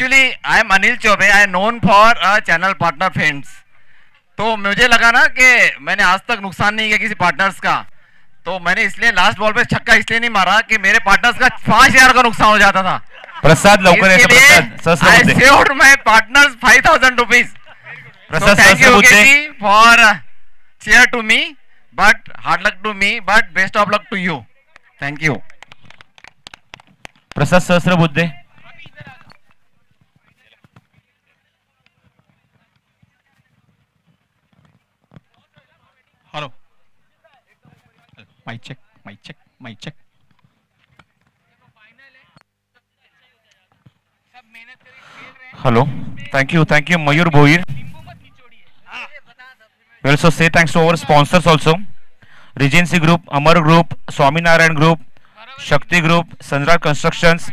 Actually I am Anil Chaubey I am known for a channel partner friends तो मुझे लगा ना कि मैंने आज तक नुकसान नहीं किया किसी पार्टनर्स का। तो मैंने इसलिए लास्ट बॉल पे छक्का इसलिए नहीं मारा कि मेरे पार्टनर्स का पाँच हज़ार का नुकसान हो जाता था। प्रसाद लवकर I saved my partners five thousand rupees Prasad thank you for cheer to me but hard luck to me but best of luck to you. Thank you. Prasad Sahasrabuddhe hello mic check mic check mic check you. Thank you, Mayur Bhoir. We also say thanks to our sponsors also. Regency Group, Amar Group, Swaminarayan Group, Shakti Group, Sanjay Constructions,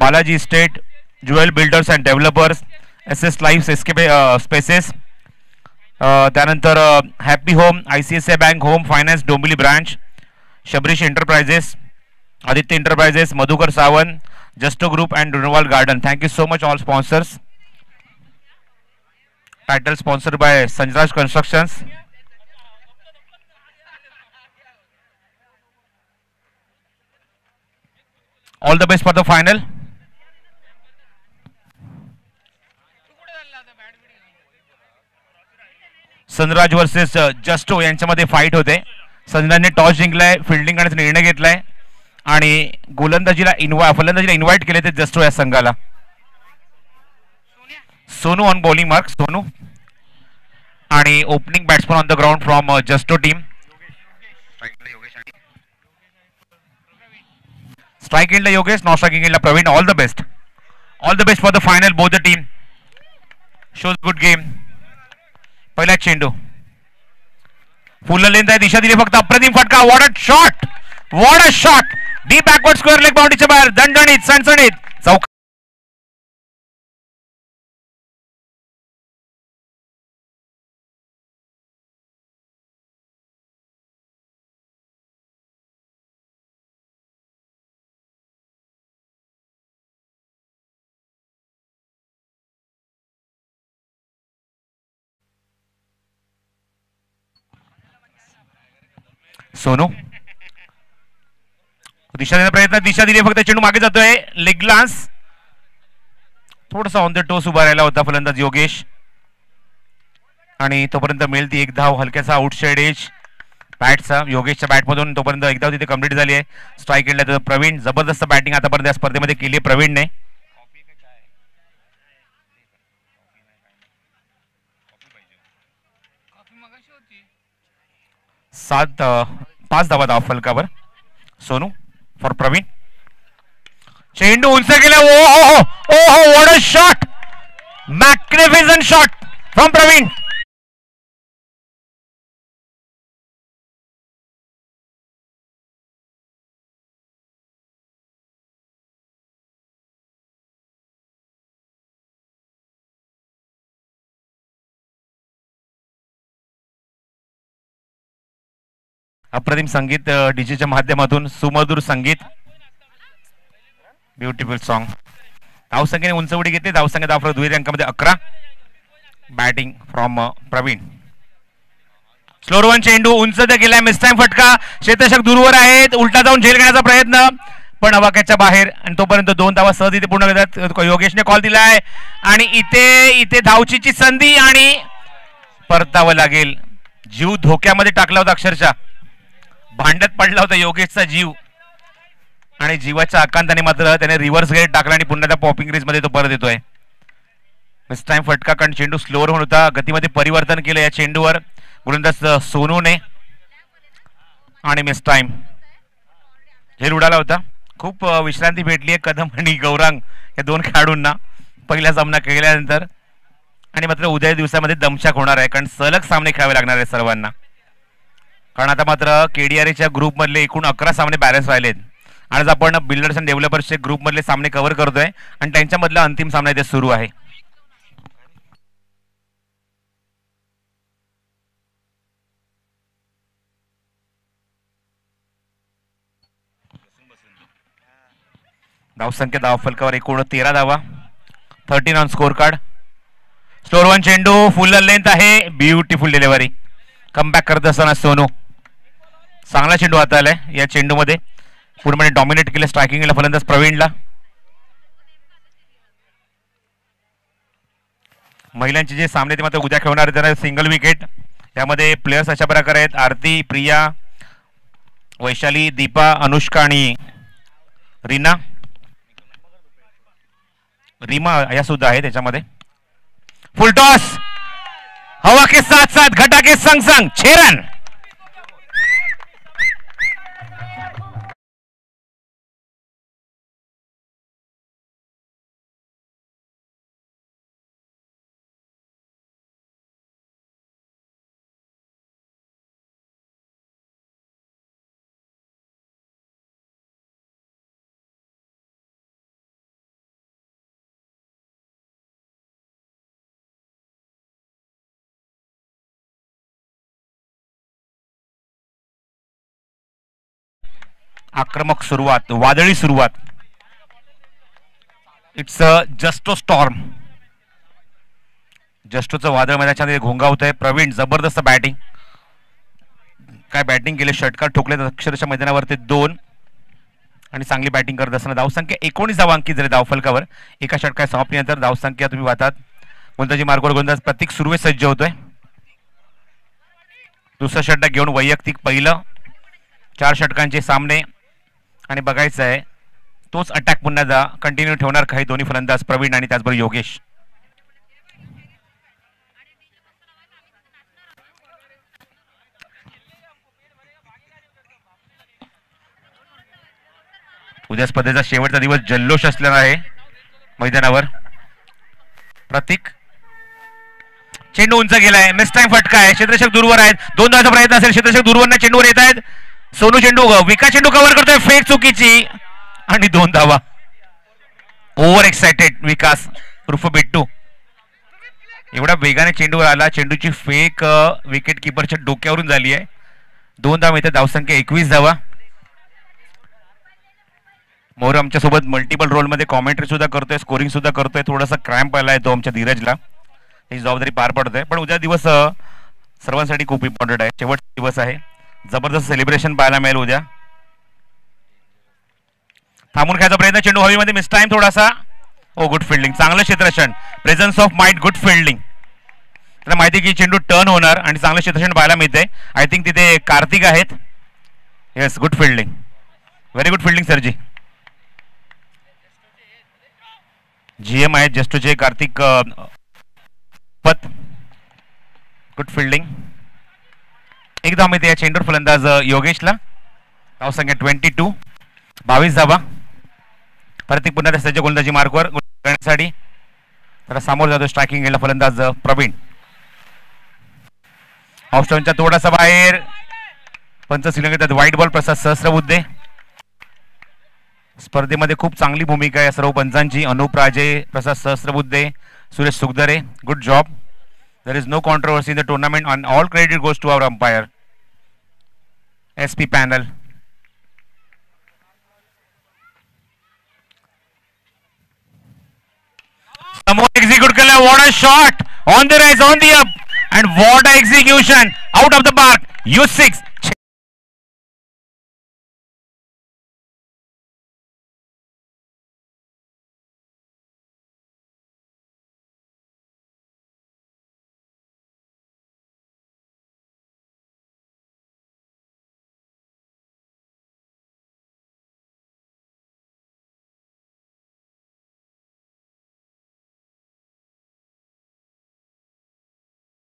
Balaji Estate, Jewel Builders and Developers, SS Life Escape uh, Spaces, uh, त्यानंतर happy home I C S I bank home finance Dombivli branch Shabrish enterprises Aditya enterprises Madhukar Sawant Justo group and Runwal garden thank you so much all sponsors title sponsored by Sanjraj constructions all the best for the final Sanraj versus Justo यांच्यामध्ये fight होते. सनराजने toss जिंकलाय fielding करण्याचा निर्णय घेतलाय. आणि गोलंदाजीला इन्वा फलंदाजीला invite केले ते Justo या संघाला. Sonu on bowling mark Sonu. आणि opening batsman on the ground from Justo team strike इंडला Yogesh non striking इनला Pravin. All the best all the best for the final both the team shows good game पहिला चेंडू. Full आहे दिशा दिली फक्त. अप्रतिम फटका. What a shot what a shot the backward square leg बाउंड्रीच्या बाहेर. दणदणीत सणसणीत. चौक सोनू? दिशा देण्याचा प्रयत्न दिशा दिली फक्त चेंडू मागे जातोय. लेग ग्लास थोडासा ऑन द टोस उभा राहिला होता फलंदाज योगेश. आणि तोपर्यंत मिळेल ती एक धाव हलक्याचा आउटसाइड एज बॅटचा योगेशच्या बॅटमधून तोपर्यंत एक धाव तिथे कंप्लीट झाली आहे. स्ट्राईक केला तर प्रवीण जबरदस्त बॅटिंग आतापर्यंत या स्पर्धेमध्ये केली आहे प्रवीणने. सात पाच धावा धाव फलकावर. सोनू फॉर प्रवीण. चेंडू उंच गेला ओ हो हो ओ हो what a shot magnificent shot from Pravin. अप्रतिम संगीत डीजेच्या माध्यमातून सुमधुर संगीत. ब्युटिफुल सॉन्ग धावसंख्येने उंच उडी घेते धावसंख्या दाफर दुहेरी अंकामध्ये अकरा. Batting from Pravin. Slower one चेंडू उंच तर गेलाय. मिस टाइम फटका. शेतशक दूरवर आहेत. उलटा जाऊन झेल घेण्याचा प्रयत्न. पण अवाक्याच्या बाहेर आणि तोपर्यंत दोन धावा सहज इथे पूर्ण करतात. योगेशने कॉल दिलाय. आणि इथे इथे धावचीची संधी आणि परतावं लागेल. जीव धोक्यामध्ये टाकला होता अक्षरशः. भांडत पडला होता योगेशचा जीव. आणि जीवाच्या आकांताने मात्र त्याने रिव्हर्स गेट टाकला आणि पुन्हा त्या पॉपिंग रेस मध्ये तो परत येतोय. मिस टाइम फटका कारण चेंडू स्लोअर होऊन होता. गतीमध्ये परिवर्तन केलं या चेंडूवर. गोलंदाज सोनूने. आणि मिस टाइम झेल उडाला होता. खूप विश्रांती भेटली आहे. कदम आणि गौरांग या दोन खेळाडूंना. पहिला सामना केल्यानंतर आणि मात्र उद्या दिवसामध्ये दमशाक होणार आहे. कारण सलग सामने खेळावे लागणार आहे सर्वांना. कारण आता मात्र केडीआरच्या ग्रुपमधले एकूण अकरा सामने बॅलन्स राहिलेत. आज आपण बिल्डर्स अँड डेव्हलपर्सचे ग्रुपमधले सामने कव्हर करतोय आणि त्यांच्यामधला अंतिम सामना इथे सुरू आहे. धावसंख्या धाव फलकावर एकूण तेरा धावा. Thirteen on score card store one चेंडू फुल लेंथ आहे. ब्युटिफुल डिलिव्हरी कमबॅक करत असताना सोनू. चांगला चेंडू आता आलाय या चेंडूमध्ये. पूर्णपणे डॉमिनेट केलं स्ट्रायकिंगला फलंदाज प्रवीणला. महिलांचे जे सामने ते मात्र उद्या खेळणार आहेत त्यांना सिंगल विकेट त्यामध्ये प्लेयर्स अशा प्रकारे आहेत आरती प्रिया वैशाली दीपा अनुष्का आणि रीना. रीमा या सुद्धा आहे त्याच्यामध्ये फुलटॉस हवा के साथ साथ घटा के संग संग छेरन आक्रमक सुरुवात वादळी सुरुवात. इट्स अ जस्टो स्टॉर्म जस्टोचं वादळ मैदानाच्या घोंगावत आहे प्रवीण जबरदस्त बॅटिंग काय बॅटिंग केले? षटकार ठोकले तर अक्षरशः मैदानावरती दोन. आणि चांगली बॅटिंग करत असताना धावसंख्या एकोणीस धावा अंकित झाली धावफलकावर. एका षटकार समाप्तीनंतर धावसंख्या तुम्ही वाहतात गोंदाजी मार्गवर गोंदाज प्रतीक सुरवे सज्ज होतोय. दुसरा षटक घेऊन वैयक्तिक पहिलं. चार षटकांचे सामने. आणि बघायचं आहे तोच अटॅक पुन्हा जा. कंटिन्यू ठेवणार काही दोन्ही फलंदाज प्रवीण आणि त्याचबरोबर योगेश? उद्या स्पर्धेचा शेवटचा दिवस जल्लोष असलेला आहे मैदानावर. प्रतीक? चेंडू उंच गेलाय. मिस टाइम फटका आहे. क्षेत्रशक दूरवर आहेत. दोन धावाचा प्रयत्न असेल. क्षेत्रशक दूरवर चेंडूवर येत आहेत. सोनू चेंडू विका चेंडू कव्हर करतोय फेक चुकीची. आणि दोन धावा ओव्हर एक्सायटेड विकास रुफ बिट्टू. एवढा वेगाने चेंडूवर आला चेंडूची फेक विकेट किपरच्या डोक्यावरून झाली आहे. दोन धाव येतात धावसंख्या एकवीस धावा मोर आमच्यासोबत मल्टिपल रोलमध्ये कॉमेंट्री सुद्धा करतोय स्कोरिंग सुद्धा करतोय थोडासा क्रॅम्प आला आहे तो आमच्या धीरजला. ही जबाबदारी पार पडतोय. पण उद्या दिवस सर्वांसाठी खूप इम्पॉर्टंट आहे. शेवटचा दिवस आहे. जबरदस्त सेलिब्रेशन पाहायला मिळेल उद्या. थांबून खायचा प्रयत्न चेंडू हवेमध्ये मिस टाइम थोडासा. ओ गुड फिल्डिंग चांगलं क्षेत्रक्षण presence of mind good fielding त्याला माहिती की चेंडू टर्न होणार आणि चांगलं क्षेत्रक्षण पाहायला मिळते आय थिंक तिथे कार्तिक आहेत. Yes good fielding very good fielding Sarji ji. M आहेत जस्टोचे कार्तिक पत गुड फिल्डिंग एकदा माहिती आहे चेंडूर फलंदाज योगेशला योगेशला. धावसंख्या ट्वेंटी टू बावीस धावा. प्रतीक पुन्हा त्याच्या गोलंदाजी मार्गवर करण्यासाठी. त्याला सामोर जातो स्ट्रायकिंग गेला फलंदाज प्रवीण. ऑप्शनच्या थोडासा बाहेर. पंच श्रीलंकेत व्हाईट बॉल प्रसाद सहस्रबुद्धे. स्पर्धेमध्ये खूप चांगली भूमिका आहे सर्व पंचांची. Anup Raje Prasad Sahasrabuddhe Suresh Sukhdare good job there is no controversy in the tournament and all credit goes to our umpire. SP panel. Samoa execute killer, what a shot! On the rise, on the up, and what a execution! Out of the park, U6,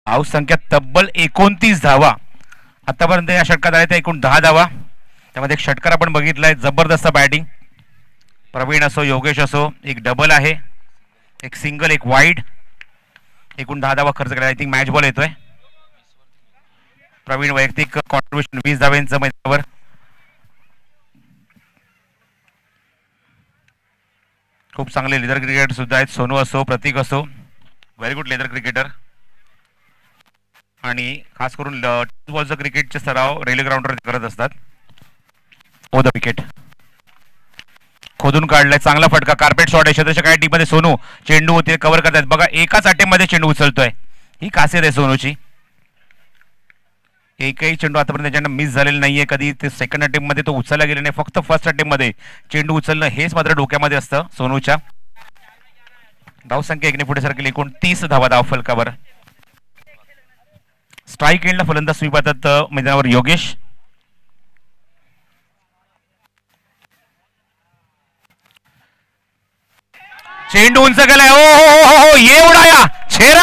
संख्या तब्बल एकोणतीस धावा. आतापर्यंत या षटकात आले त्या एकूण दहा धावा. त्यामध्ये एक षटकार आपण बघितलाय जबरदस्त बॅटिंग प्रवीण असो योगेश असो एक डबल आहे. एक सिंगल एक वाईड एकूण दहा धावा खर्च केला आय थिंक मॅच बॉल येतोय. प्रवीण वैयक्तिक कॉन्ट्रीब्युशन वीस धाव्यांचं मैदानावर. खूप चांगले लेदर क्रिकेटर सुद्धा आहेत. सोनू असो प्रतीक असो. व्हेरी गुड लेदर क्रिकेटर आणि खास करून बॉलचं क्रिकेटचे सराव रेल्वे ग्राउंडवर करत असतात. ओ द विकेट खोदून काढलाय चांगला फटका. कार्पेट शॉट आहे. क्षेत्रशा काय टीममध्ये सोनू चेंडू होते कव्हर करतायत बघा एकाच अटेम्प्टमध्ये चेंडू उचलतोय. ही कासेर आहे सोनूची. एकही चेंडू आतापर्यंत त्याच्यानं मिस झालेला नाहीये. कधी ते सेकंड अटेम्प्टमध्ये तो उचलला गेला नाही. फक्त फर्स्ट अटेम्प्टमध्ये चेंडू उचलणं हेच मात्र डोक्यामध्ये असतं सोनूच्या. धावसंख्या एकने पुढे सारखी एकूण तीस धावा धाव फलकावर स्ट्राईक एंडला फलंदाज स्वीकारतात अ, मैदानावर योगेश. चेंडू उंच गेलाय ओ हो, हो हो हो ये उडाया. छे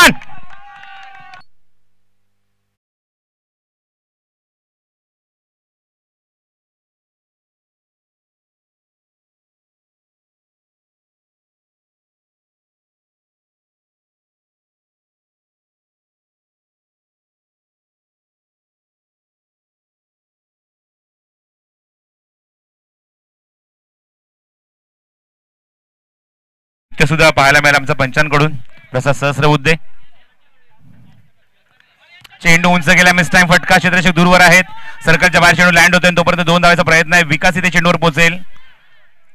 ते सुद्धा पाहायला मिळेल आमच्या पंचांकडून. प्रसाद सहस्र उद्दे चेंडू उंच गेला मिस टाइम फटका. क्षेत्ररक्षक दूरवर आहेत. सर्कलच्या बाहेर चेंडू लँड होतोय. आणि तोपर्यंत दोन धावाचा प्रयत्न आहे. विकास इथे चेंडूवर पोहोचेल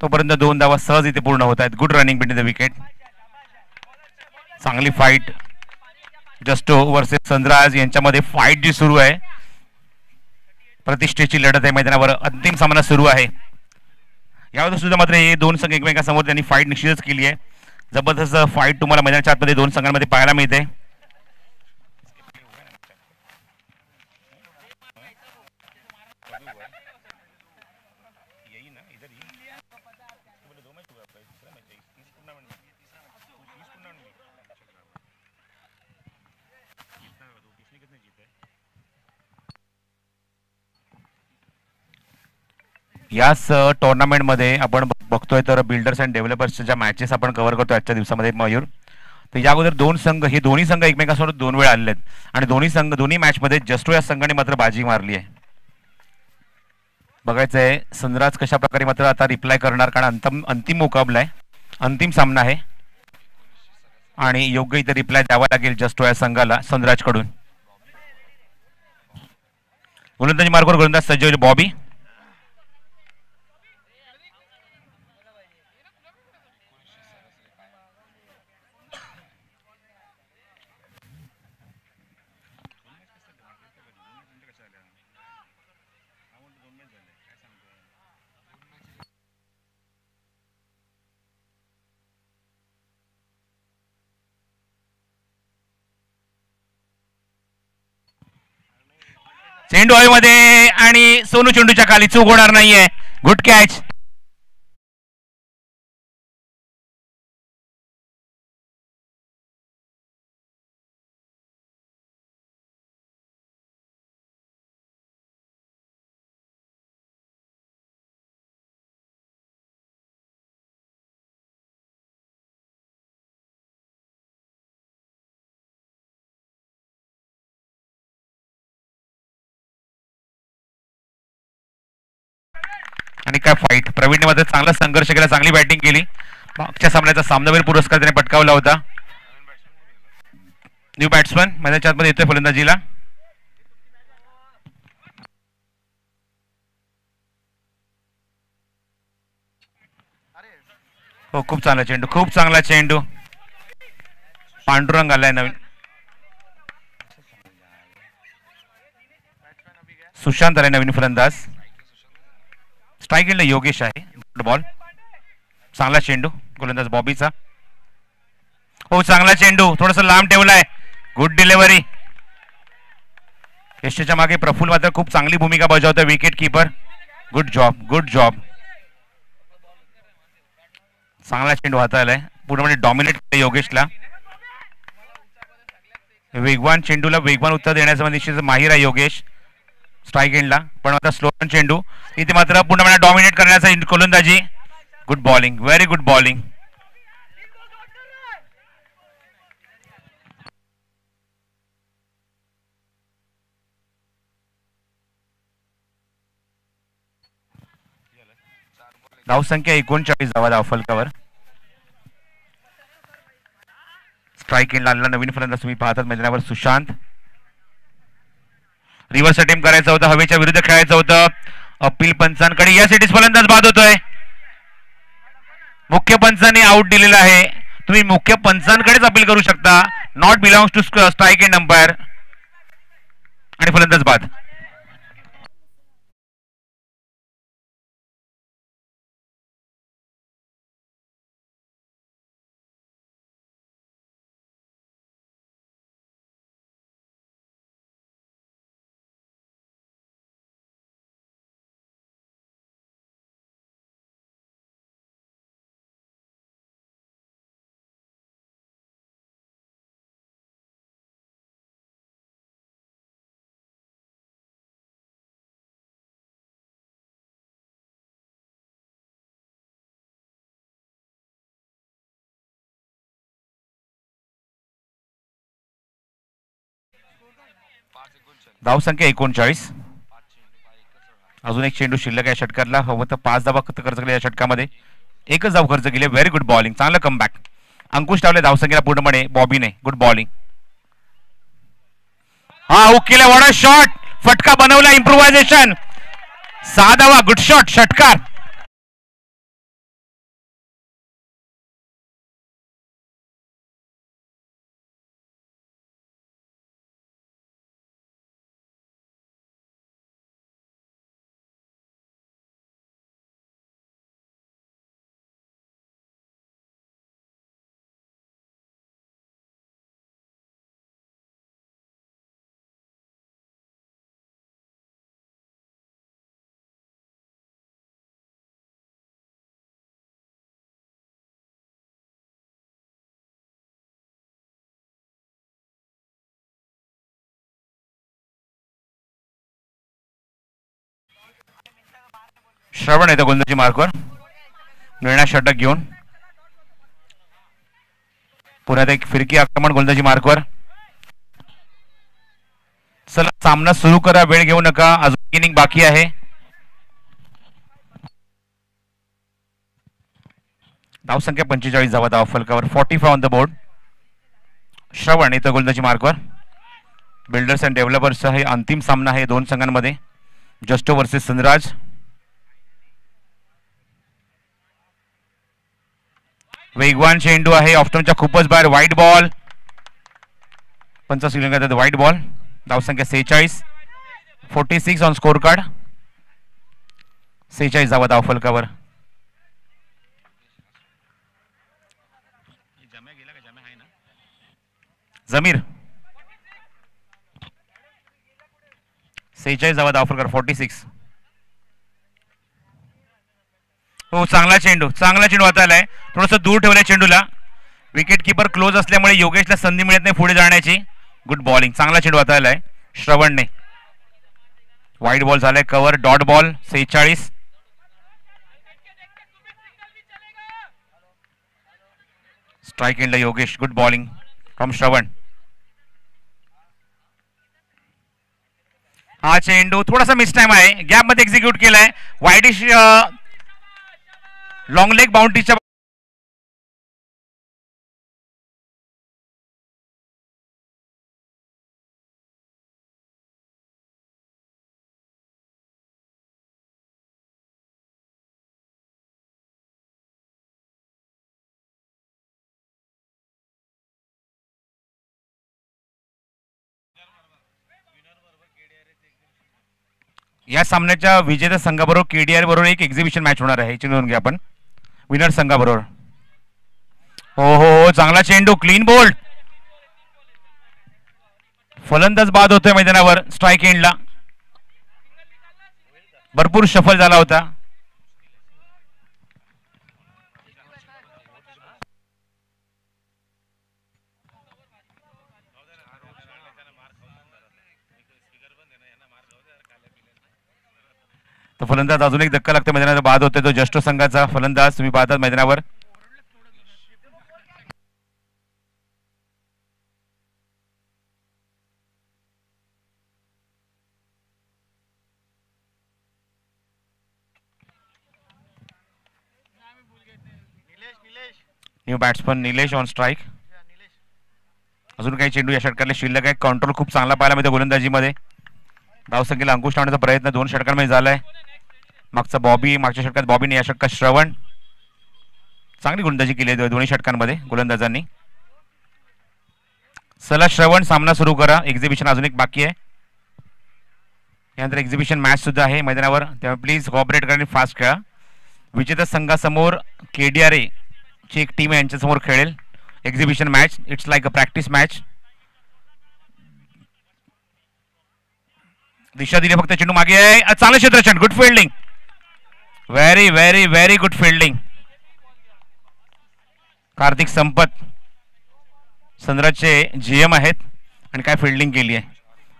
तोपर्यंत दोन धावा सहज इथे पूर्ण होत आहेत. Good running between the wicket चांगली फाईट जस्टो वर्सेस सनराज यांच्यामध्ये फाईट जी सुरू आहे. प्रतिष्ठेची लढत आहे. मैदानावर अंतिम सामना सुरू आहे. यावर सुद्धा मात्र हे दोन संघ एकमेकांसमोर त्यांनी फाईट निश्चितच केली आहे. जबरदस्त फाईट तुम्हाला मैदानाच्या आतमध्ये दोन संघांमध्ये पाहायला मिळते. याच टोर्नामेंटमध्ये आपण बघतोय तर बिल्डर्स अँड डेव्हलपर्सच्या ज्या मॅचेस आपण कव्हर करतो आजच्या दिवसामध्ये मयूर. तर या अगोदर दोन संघ हे दोन्ही संघ एकमेकांसोबत दोन वेळा आलेले आहेत. आणि दोन्ही संघ दोन्ही मॅचमध्ये जस्टो या संघाने मात्र बाजी मारली आहे. बघायचं आहे सनराज कशा प्रकारे मात्र आता रिप्लाय करणार कारण अंतिम अंतिम मुकाबला आहे. अंतिम सामना आहे. आणि योग्य इथे रिप्लाय द्यावा लागेल जस्टो या संघाला सनराजकडून गोलंदाजी मार्गवर गोलंदाज सज्ज बॉबी. चेंडू हवेमध्ये आणि सोनू चेंडूच्या खाली चूक होणार नाहीये. Good catch. काय फाईट प्रवीणने मात्र चांगला संघर्ष केला चांगली बॅटिंग केली. मागच्या सामन्याचा सामनावीर पुरस्कार त्याने पटकावला होता. न्यू बॅट्समन मैदानाच्या आतमध्ये येतोय फलंदाजीला. हो खूप चांगला चेंडू खूप चांगला चेंडू. पांडुरंग आलाय नवीन. सुशांत आलाय नवीन फलंदाज. स्ट्राईक गेला योगेश आहे. बॉल चांगला चेंडू गोलंदाज बॉबीचा. हो चांगला चेंडू. थोडस लांब ठेवलाय. गुड डिलिव्हरी यशच्या मागे प्रफुल मात्र खूप चांगली भूमिका बजावतोय wicket keeper good job good job चांगला चेंडू हाताळलाय. पूर्णपणे डॉमिनेट केलं योगेशला. वेगवान चेंडूला वेगवान उत्तर देण्याचा निश्चित माहीर आहे योगेश. स्ट्राईक एंडला पण आता स्लो चेंडू. इथे मात्र पूर्णपणे डॉमिनेट करण्याचा गोलंदाजी. Good bowling very good bowling धावसंख्या एकोणचाळीस धावा धाव फलकावर. स्ट्राईक एंडला आलेला नवीन फलंदाज तुम्ही पाहतात. मैदानावर सुशांत. रिव्हर्स अटेम्प्ट करायचं होतं हवेच्या विरुद्ध खेळायचं होतं. अपील पंचांकडे या सिटीज फलंदाज बाद होतोय. मुख्य पंचांनी आउट दिलेला आहे. तुम्ही मुख्य पंचांकडेच अपील करू शकता. Not belongs to strike end umpire आणि फलंदाज बाद. धावसंख्या एकोणचाळीस. अजून एक चेंडू शिल्लक आहे षटकातला हवं तर पाच धावा खर्च केले या षटकामध्ये. एकच धाव खर्च केले. व्हेरी गुड बॉलिंग चांगलं कमबॅक अंकुश टावले धावसंख्येला पूर्णपणे. बॉबीने. गुड बॉलिंग हा हुक केला. वडा शॉट फटका बनवला. इम्प्रुव्हायझेशन सहा धावा. गुड शॉट षटकार. श्रवण येतं गोंदाची मार्कवर. निर्णय षटक घेऊन. पुण्यात एक फिरकी आक्रमण गोलंदाजी मार्कवर. चला सामना सुरू करा वेळ घेऊ नका अजून इनिंग बाकी आहे. धावसंख्या पंचेचाळीस जावा धाव फलकावर. Forty five on the board Shravan इथं गोलंदाजी मार्कवर. बिल्डर्स अँड डेव्हलपर्सचा हे अंतिम सामना आहे दोन संघांमध्ये. जस्टो वर्सेस सनराज म्हणजे वेगवान चेंडू आहे ऑफ्टनच्या खूपच बाहेर व्हाईट बॉल पंच श्रीलंका व्हाईट बॉल धावसंख्या सेहेचाळीस. Forty six on score card सेहेचाळीस धावा धाव फलकावर जमीर. सेहेचाळीस धावा धाव फलकावर फोर्टी सिक्स हो चांगला चेंडू चांगला चेंडू आता आलाय. थोडस दूर ठेवलाय चेंडूला. विकेट किपर क्लोज असल्यामुळे योगेशला संधी मिळत नाही पुढे जाण्याची. गुड बॉलिंग चांगला चेंडू आता आलाय. श्रवणने. वाईट बॉल झालाय कव्हर डॉट बॉल सेहेचाळीस. स्ट्राईक एंडला Yogesh good bowling from Shravan. हा चेंडू थोडासा मिस टाइम आहे. गॅपमध्ये एक्झिक्यूट केलाय. वाईडिश लॉंग लेग बाउंड्रीच्या या सामन्याच्या विजेत्या संघाबरोबर केडीआर बरोबर एक एक्झिबिशन मॅच होणार आहे. नोंद घ्या आपण. विनर संघाबरोबर. हो हो हो चांगला चेंडू क्लीन बोल्ड फलंदाज बाद होतोय मैदानावर स्ट्राईक एंडला भरपूर शफल झाला होता. तो फलंदाज अजून एक धक्का लागतो मैदानाचा बाद होते तो ज्येष्ठ संघाचा. फलंदाज तुम्ही पाहतात मैदानावर. New batsman Nilesh on strike अजून काही चेंडू या षटकातले शिल्लक आहे कंट्रोल खूप चांगला पाहायला मिळतो गोलंदाजीमध्ये. धावसंख्येला अंकुश लावण्याचा प्रयत्न दोन षटकांमध्ये झालाय. मागचा बॉबी मागच्या षटकात बॉबीने या षटकात श्रवण. चांगली गोलंदाजी केली आहे दोन्ही षटकांमध्ये गोलंदाजांनी. चला श्रवण सामना सुरू करा. एक्झिबिशन अजून एक बाकी आहे. यानंतर एक्झिबिशन मॅच सुद्धा आहे मैदानावर. तेव्हा प्लीज कॉपरेट करा आणि फास्ट खेळा. विजेता संघासमोर के डी आर ची एक टीम आहे यांच्यासमोर खेळेल. Exhibition match it's like a practice match दिशा दिली फक्त चेंडू मागे आहे. अ, चांगलं good fielding very very very good fielding Kartik Sampat. संद्राचे GM आहेत आणि काय फिल्डिंग केली आहे.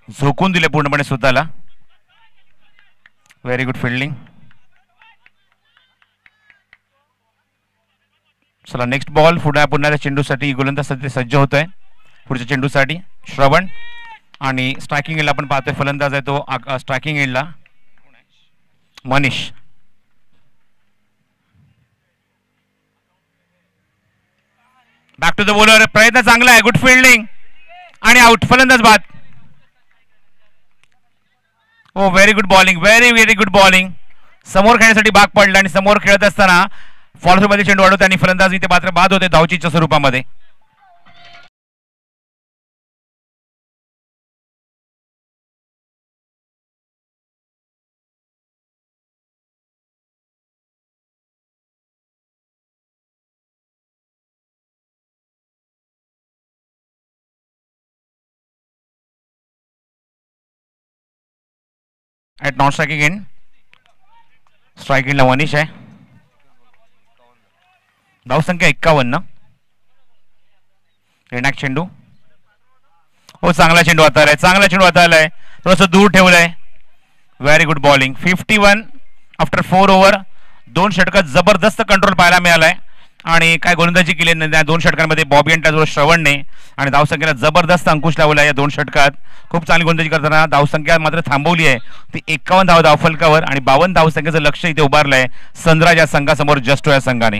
झोकून दिले पूर्णपणे स्वतःला. व्हेरी गुड फिल्डिंग चला नेक्स्ट बॉल पुन्हा पुन्हा त्या चेंडूसाठी गोलंदाज सध्या सज्ज होत आहे पुढच्या चेंडूसाठी श्रवण. आणि स्ट्रायकिंग एडला आपण पाहतोय फलंदाज आहे तो striking एडला Manish. Back to the bowler प्रयत्न चांगला आहे गुड फिल्डिंग आणि आउट फलंदाज बाद. हो very good bowling very very good bowling समोर खेळण्यासाठी भाग पडला आणि समोर खेळत असताना फॉलो मध्ये चेंडू वाढवतो आणि फलंदाज इथे मात्र बाद होते धावचीच्या स्वरूपामध्ये. ॲट नॉन स्ट्रायकिंग एंड स्ट्रायकिंगला वनिश आहे धावसंख्या एक्कावन्न रेनाक चेंडू हो चांगला चेंडू हाताळलाय चांगला चेंडू हाताळलाय थोडंसं दूर ठेवलंय. Very good bowling fifty one after four over दोन षटकात जबरदस्त कंट्रोल पाहायला मिळालाय. आणि काय गोलंदाजी केली नाही त्या दोन षटकांमध्ये बॉबी आणि त्याचबरोबर श्रवणने आणि धावसंख्येला जबरदस्त अंकुश लावला या दोन षटकात. खूप चांगली गोलंदाजी करताना धावसंख्या मात्र थांबवली आहे. ती एकावन्न धाव धावफलकावर आणि बावन्न धावसंख्येचं लक्ष इथे उभारलंय संद्राज या संघासमोर जस्टो या संघाने.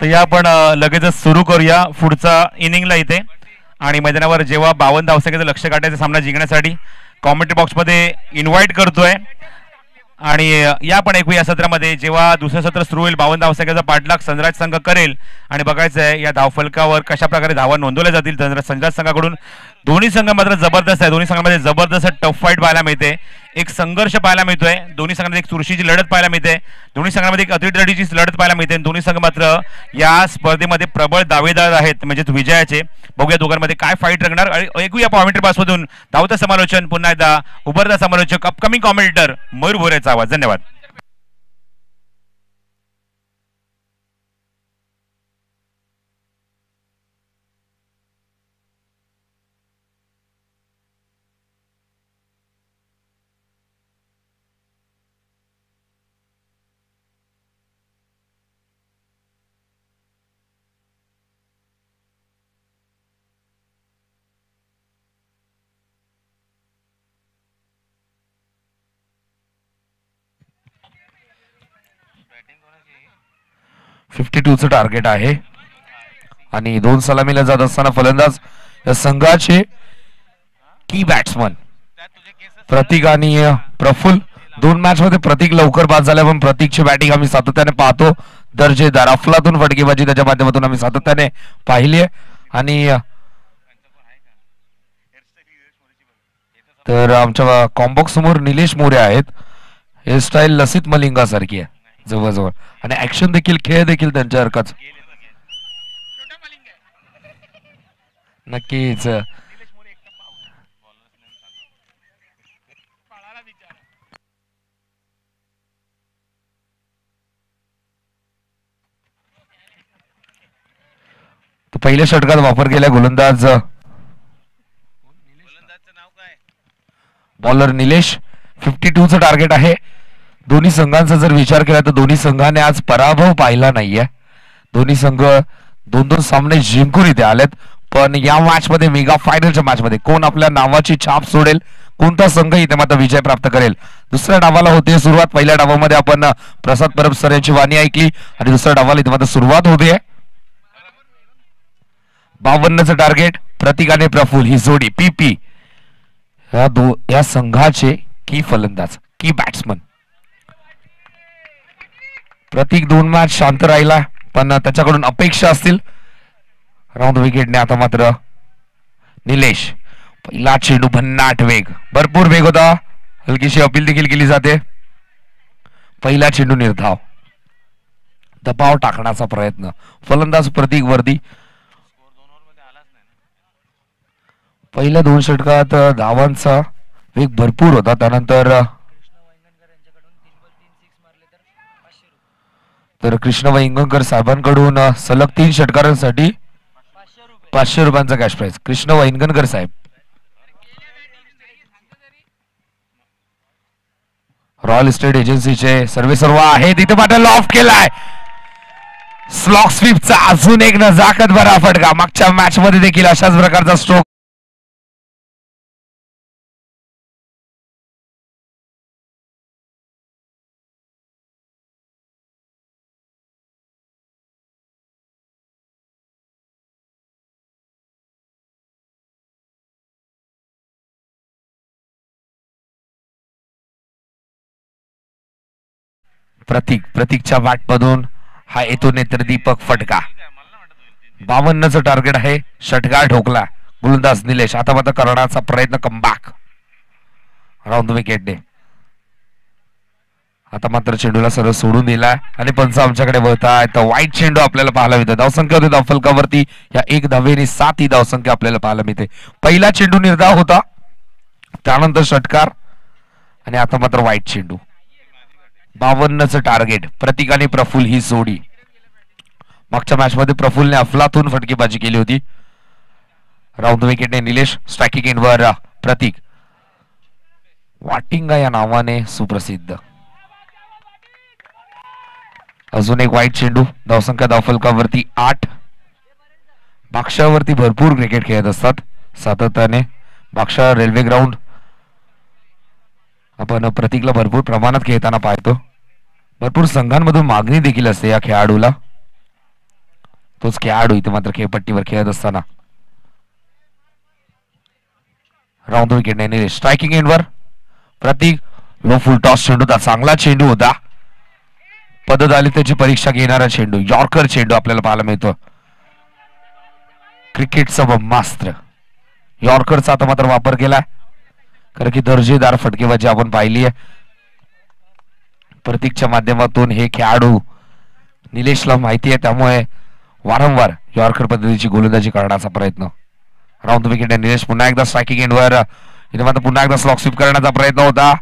तर या आपण लगेचच सुरू करूया पुढचा इनिंगला इथे. आणि मैदानावर जेव्हा बावन्न धावसंख्येचं लक्ष काढायचा सामना जिंकण्यासाठी कॉमेंट्री बॉक्समध्ये इन्व्हाइट करतोय. आणि या पण ऐकूया सत्रामध्ये. जेव्हा दुसरं सत्र सुरू होईल बावन्न धावसंख्येचा पाठलाग संजराज संघ करेल. आणि बघायचं आहे या धावफलकावर कशा प्रकारे धावा नोंदवल्या जातील संजरा- संजराज संघाकडून. दोन्ही संघ मात्र जबरदस्त आहे. दोन्ही संघामध्ये जबरदस्त टफ फाईट पाहायला मिळते. एक संघर्ष पाहायला मिळतोय. दोन्ही संघामध्ये एक चुरशीची लढत पाहायला मिळते. दोन्ही संघामध्ये एक अतिलढीची लढत पाहायला मिळते. दोन्ही संघ मात्र या स्पर्धेमध्ये प्रबळ दावेदार आहेत म्हणजेच विजयाचे. बघूया दोघांमध्ये काय फाईट रंगणार. ऐकूया पॉमेंट्री पासमधून धावतं समालोचन पुन्हा एकदा उभरता समालोचक अपकमिंग कॉमेंटर मयूर भोरेचा आवाज. धन्यवाद. फिफ्टी टूचं टार्गेट आहे. आणि दोन सलामीला जात असताना फलंदाज या संघाचे की बॅट्समन प्रतीक आणि प्रफुल प्रफुल्ल. दोन मॅच मध्ये प्रतीक लवकर बाद झाले पण प्रतीकची बॅटिंग आम्ही सातत्याने पाहतो. दर्जेदार अफलातून फटकेबाजी त्याच्या माध्यमातून आम्ही सातत्याने पाहिली आणि तर आमच्या कॉम्बॉक्स समोर निलेश मोरे आहेत. हेअरस्टाईल लसित मलिंगा सारखी आहे. जवळजवळ. आणि ऍक्शन देखील खेळ देखील त्यांच्यासारखाच नक्कीच. तर पहिल्या षटकात वापर केला गोलंदाज. बॉलर निलेश. फिफ्टी टू चं टार्गेट आहे. दोन्ही संघांचा जर विचार केला तर दोन्ही संघाने आज पराभव पाहिला नाहीये. दोन्ही संघ दोन दोन सामने जिंकून इथे आलेत. पण या मॅचमध्ये मेगा फायनलच्या मॅचमध्ये कोण आपल्या नावाची छाप सोडेल? कोणता संघ इथे मात्र विजय प्राप्त करेल? दुसऱ्या डावाला होते सुरुवात. पहिल्या डावामध्ये आपण प्रसाद परब सर यांची वाणी ऐकली आणि दुसऱ्या डावाला इथे मात्र सुरुवात होते बावन्नचं टार्गेट प्रतीक आणि प्रफुल ही जोडी. पीपी. या दो या संघाचे की फलंदाज की बॅट्समन प्रतीक दोन मॅच शांत राहिला पण त्याच्याकडून अपेक्षा असतील. राऊंड विकेटने आता मात्र निलेश पहिला चेंडू भन्नाट वेग भरपूर वेग होता. हलकीशी अपील देखील केली जाते. पहिला चेंडू निर्धाव. दबाव टाकण्याचा प्रयत्न. फलंदाज प्रतीक वर्दी. पहिल्या दोन षटकात धावांचा वेग भरपूर होता. त्यानंतर अ, तर कृष्ण वैंगणकर साहेबांकडून सलग तीन षटकारांसाठी पाचशे रुपयांचा कॅश प्राईज कृष्ण वैंगणकर साहेब. रॉयल इस्टेट एजन्सीचे सर्वे सर्व आहे तिथे मात्र ऑफ केलाय. स्लॉक स्वीपचा अजून एक नजाकत बरा फटका. मागच्या मॅच मध्ये देखील अशाच प्रकारचा स्ट्रोक प्रतीक प्रतीकच्या वाटमधून हा येतो नेत्र दीपक फटका. बावन्नचं टार्गेट आहे षटकार ठोकला. गोलंदाज निलेश आता मात्र करण्याचा प्रयत्न कमबॅक राऊंड विकेटने आता मात्र चेंडूला सरळ सोडून दिला. आणि पंच आमच्याकडे वळताय तर वाईट चेंडू आपल्याला पाहायला मिळतो. धावसंख्या होती धावफलकावरती. या एक धावेने सात ही धावसंख्या आपल्याला पाहायला मिळते. पहिला चेंडू निर्धाव होता. त्यानंतर षटकार. आणि आता मात्र वाईट चेंडू. बावन्नचं टार्गेट प्रतीक आणि प्रफुल ही जोडी. मागच्या मॅच मध्ये प्रफुलने अफलातून फटकेबाजी केली होती. राऊंड विकेटने निलेश स्ट्रायकिंग एंडवर प्रतीक. वाटिंगा या नावाने सुप्रसिद्ध. अजून एक वाईट चेंडू. धावसंख्या धावफलकावरती आठ. बाक्षावरती भरपूर क्रिकेट खेळत असतात. सातत्याने. बाक्षा रेल्वे ग्राउंड आपण प्रतीकला भरपूर प्रमाणात खेळताना पाहतो. भरपूर संघांमधून मागणी देखील असते या खेळाडूला. तोच खेळाडू इथे मात्र खेळपट्टीवर खेळत असताना. राऊंड विकेट नाही स्ट्रायकिंग एंडवर प्रतीक लो फुल टॉस चेंडू चांगला चेंडू होता. पद्धत आली त्याची परीक्षा घेणारा चेंडू. यॉर्कर चेंडू आपल्याला पाहायला मिळतो क्रिकेटचं ब्रह्मास्त्र यॉर्करचा आता मात्र वापर केला कारण की दर्जेदार फटकेबाजी आपण पाहिली आहे प्रतीकच्या माध्यमातून हे खेळाडू निलेशला माहिती आहे त्यामुळे वारंवार यॉर्कर पद्धतीची गोलंदाजी करण्याचा प्रयत्न. राऊंड विकेट निलेश पुन्हा एकदा स्ट्रायकिंग एंडवर इथे मात्र पुन्हा एकदा स्लॉक स्वीप करण्याचा प्रयत्न होता.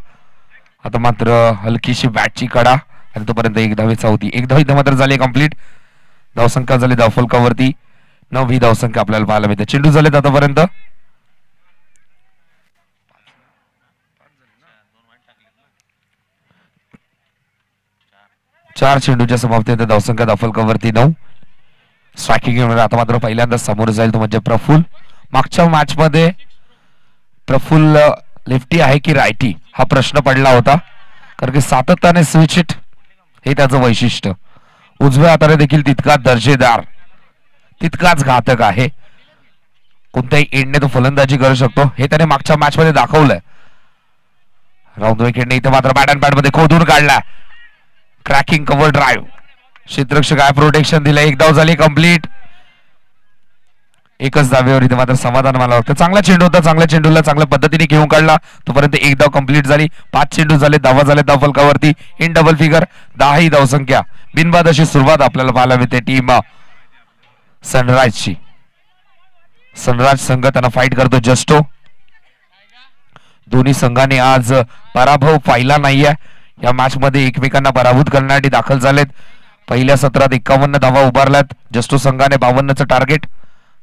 आता मात्र हलकीशी बॅटची कडा. आणि तोपर्यंत एक धावेचा होती एक धाव इथं मात्र झाली कंप्लीट धावसंख्या झाली धावफलकावरती. नववी धावसंख्या आपल्याला पाहायला मिळते. चेंडू झालेत आतापर्यंत. चार चेंडूच्या समाप्तीनंतर धावसंख्या कवरती नऊ. स्ट्रायकिंग आता मात्र पहिल्यांदा समोर जाईल तो म्हणजे प्रफुल मागच्या मॅच मध्ये प्रफुल्ल लेफ्टी आहे की रायटी हा प्रश्न पडला होता. कारण की सातत्याने स्विच इट हे त्याचं वैशिष्ट्य. उजव्या हाताने देखील तितकाच दर्जेदार तितकाच घातक आहे. कोणत्याही एंडने तो फलंदाजी करू शकतो. हे त्याने मागच्या मॅच मध्ये दाखवलंय. राऊंड विकेटने इथे मात्र बॅट अँड बॅटमध्ये खोदून काढला क्रॅकिंग कव्हर ड्राईव्ह क्षेत्रक्ष काय प्रोटेक्शन दिलं? एक धाव झाली कंप्लीट एकच धावेवर इथे मात्र समाधान मला वाटतं. चांगला चेंडू होता चांगल्या चेंडूला चांगल्या पद्धतीने घेऊन काढला. तोपर्यंत एक धाव कंप्लीट झाली. पाच चेंडू झाले धावा झाले धाव फलकावरती. इन डबल फिगर दहा ही धावसंख्या बिनबाद अशी सुरुवात आपल्याला पाहायला मिळते टीम सनराजची सनराज संघ त्यांना फाईट करतो जस्टो. दोन्ही संघाने आज पराभव पाहिला नाहीये. या मॅच मध्ये एकमेकांना पराभूत करण्यासाठी दाखल झालेत. पहिल्या सत्रात एकावन्न धावा उभारल्यात. जस्टो संघाने बावन्नचं टार्गेट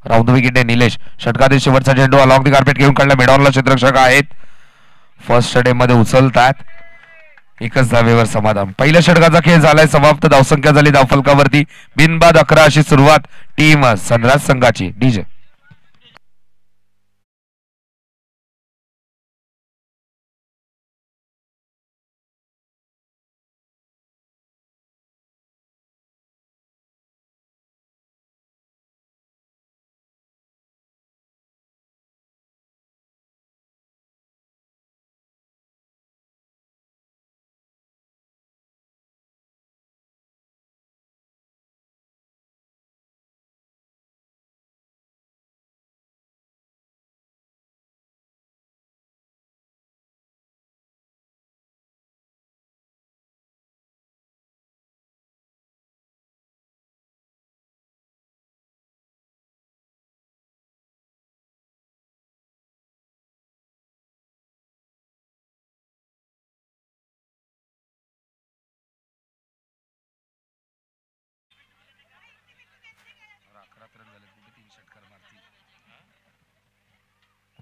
राऊंड विकेटने निलेश. षटकातील शेवटचा झेंडू अलॉंग दी कार्पेट घेऊन काढला. मेडॉनला क्षेत्रक्षक आहेत. फर्स्ट डे मध्ये उचलतात एकच धावेवर समाधान. पहिल्या षटकाचा खेळ झालाय. समाप्त धावसंख्या झाली धावफलकावरती. बिनबाद अकरा अशी सुरुवात. टीम सनराज संघाची. डीजे.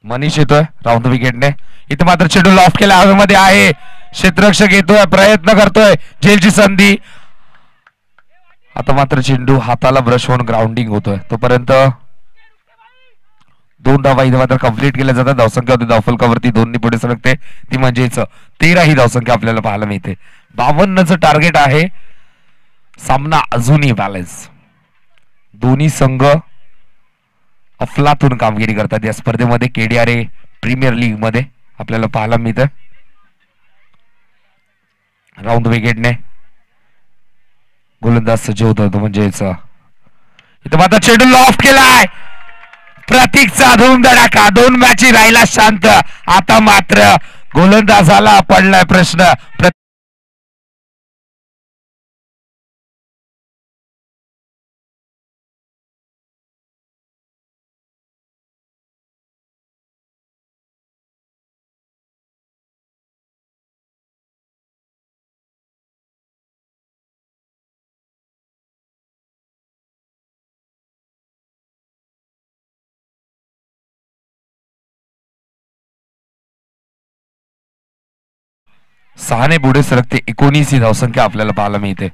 मनीष येतोय राऊंड विकेटने इथे मात्र चेंडू लॉफ्ट केला हवेमध्ये आहे. क्षेत्ररक्षक येतोय प्रयत्न करतोय. झेलची संधी. आता मात्र चेंडू हाताला ब्रश होऊन ग्राउंडिंग होतोय. तोपर्यंत दोन धावा इथे मात्र कंप्लीट केल्या जातात. धावसंख्या होती धावफलकावरती दोन्ही पुढे सरकते. ती म्हणजेच तेरा ही धावसंख्या आपल्याला पाहायला मिळते. बावन्नचं टार्गेट आहे. सामना अजूनही बॅलन्स दोन्ही संघ अफलातून कामगिरी करतात. या स्पर्धेमध्ये केडीआर प्रीमियर लीगमध्ये आपल्याला पाहायला मिळतं. राऊंड विकेटने गोलंदाज सज्ज होत होतो. म्हणजेच इथं मात्र चेंडू ऑफ केलाय. प्रतीकचा धूम धडाका. दोन मॅची राहिला शांत. आता मात्र गोलंदाजाला पडलाय प्रश्न. सहाने पुढे सरकते एकोणीस ही धावसंख्या आपल्याला पाहायला मिळते.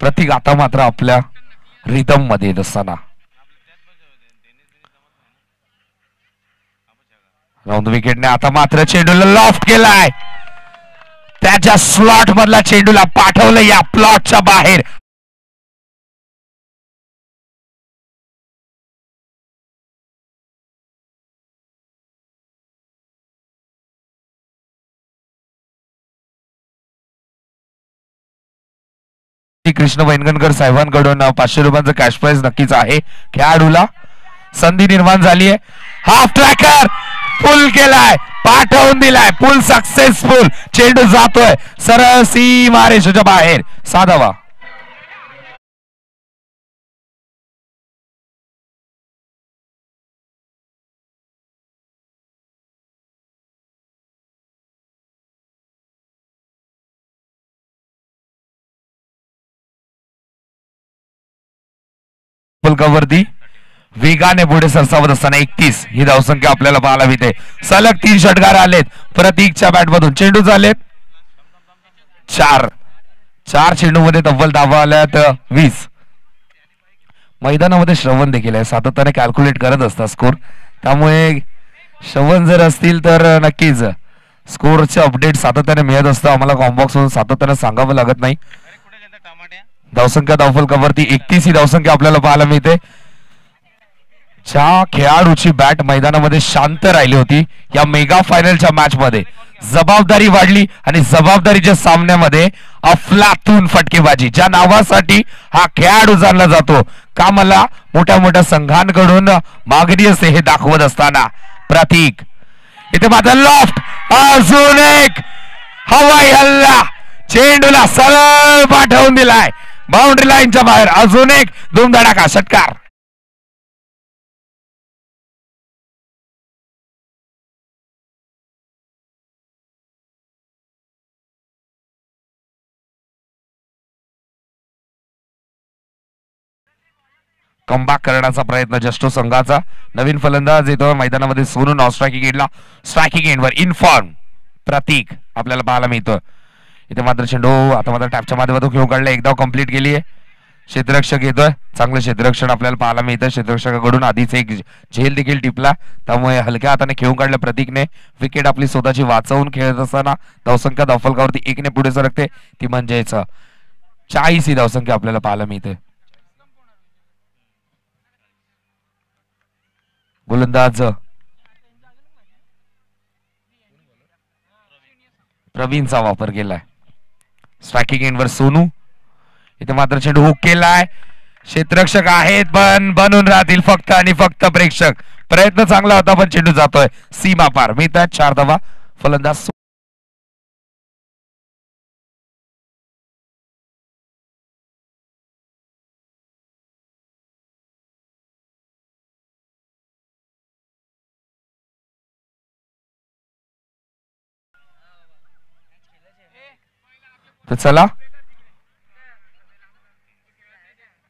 प्रतीक आता मात्र आपल्या रिदममध्ये येत असताना राऊंड विकेटने आता मात्र चेंडूला लॉफ्ट केलाय. त्याच्या स्लॉट मधला चेंडूला पाठवलं या प्लॉटच्या बाहेर. कृष्ण वैनगणकर साहेबांकडून पाचशे रुपयांचं कॅश प्राईस नक्कीच आहे. खेळाडूला संधी निर्माण झाली आहे. हाफ ट्रॅकर पुल केलाय. पाठवून दिलाय. पुल सक्सेसफुल चेंडू जातोय. सरळ सी मारेशच्या बाहेर. साधावा. फलकावरती. वेगाने पुढे सरसावत असताना एकतीस. ही धावसंख्या आपल्याला पाहायला मिळते. सलग तीन षटकार आलेत. प्रतीकच्या बॅट मधून चेंडू झालेत. चार. चार चेंडू मध्ये तब्बल धावा आल्यात वीस. मैदानामध्ये श्रवण देखील आहे. सातत्याने कॅल्क्युलेट करत असतात स्कोर त्यामुळे श्रवण जर असतील तर नक्कीच. स्कोरचे अपडेट सातत्याने मिळत असतं. आम्हाला कॉम्बॉक्स मधून सातत्याने सांगावं लागत नाही. धावसंख्या धावफलकावरती एकतीस ही धावसंख्या आपल्याला पाहायला मिळते. ज्या खेळाडूची बॅट मैदानामध्ये शांत राहिली होती. या मेगा फायनलच्या मॅच मध्ये जबाबदारी वाढली आणि जबाबदारीच्या सामन्यामध्ये अफलातून फटकेबाजी ज्या नावासाठी हा खेळाडू जाणला जातो. का मला मोठ्या मोठ्या संघांकडून मागणी असते हे दाखवत असताना. प्रतीक. इथे माझा लॉफ्ट. अजून एक. हवाई हल्ला. चेंडूला सरळ पाठवून दिलाय. बाउंड्री लाईनच्या बाहेर अजून एक धुमधडाका षटकार कमबॅक करण्याचा प्रयत्न जस्टो संघाचा. नवीन फलंदाज येतो. मैदानामध्ये सोनून ऑफ स्ट्रायकिंग एंडला स्ट्रायकिंग एंडवर इनफॉर्म प्रतीक आपल्याला पाहायला मिळतं. इथे मात्र चेंडू आता मात्र टॅपच्या माध्यमातून खेळ काढला एकदा कंप्लीट केली आहे. क्षेत्ररक्षक येतोय. चांगलं क्षेत्ररक्षण आपल्याला पाहायला मिळतं क्षेत्ररक्षकाकडून आधीच एक झेल देखील टिपला. त्यामुळे हलक्या हाताने खेळून काढल्या प्रतीकने. विकेट आपली स्वतःची वाचवून खेळत असताना धावसंख्या धावफलकावरती एकने पुढे सरकते. ती म्हणजेच चाळीस ही धावसंख्या आपल्याला पाहायला मिळते गोलंदाज. प्रवीणचा वापर केलाय. स्ट्रायकिंग एंडवर सोनू. इथे मात्र चेंडू हुक केलाय. क्षेत्ररक्षक आहेत पण बनून राहतील फक्त आणि फक्त प्रेक्षक. प्रयत्न चांगला होता पण चेंडू जातोय. सीमा पार. मिळतात चार धावा. फलंदाज तर चला.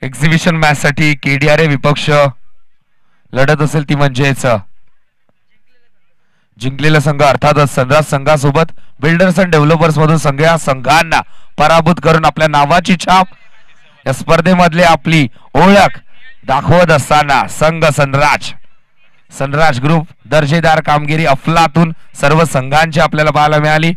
एक्झिबिशन मॅच साठी केडीआर विपक्ष. लढत असेल ती म्हणजेच जिंकलेला संघ अर्थातच सनराज संघासोबत बिल्डर्स अँड डेव्हलपर्स मधून सगळ्या संघांना पराभूत करून आपल्या नावाची छाप. या स्पर्धेमधले आपली ओळख दाखवत असताना संघ सनराज. सनराज ग्रुप दर्जेदार कामगिरी अफलातून सर्व संघांची आपल्याला पाहायला मिळाली.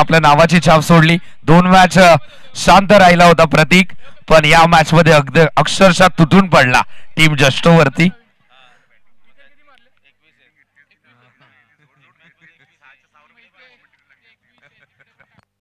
आपल्या नावाची छाप सोडली. दोन मॅच शांत राहिला होता प्रतीक. पण या मॅच मध्ये अगदी अक्षरशः तुटून पडला. टीम जस्टो